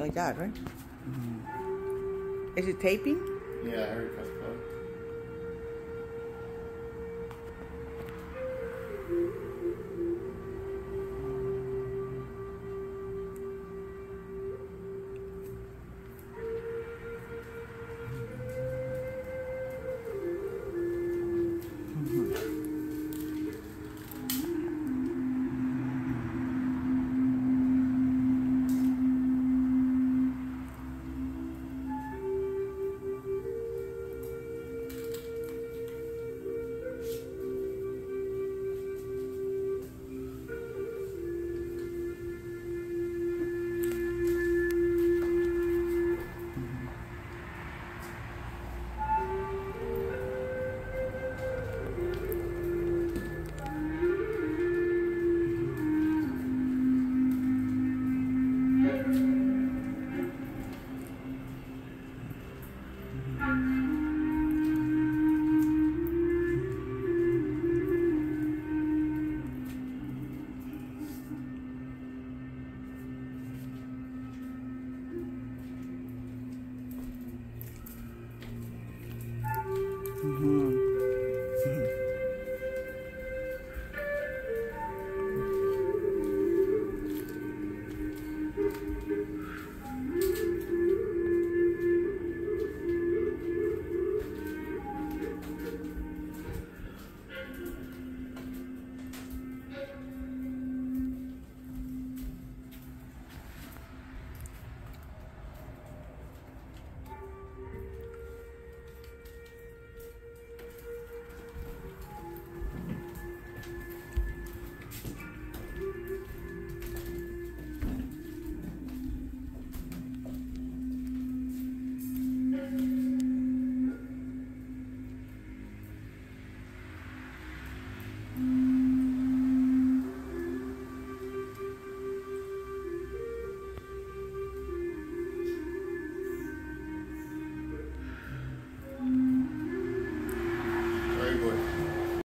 like that, right? Mm-hmm. Is it taping? Yeah, I heard plug. Mm-hmm.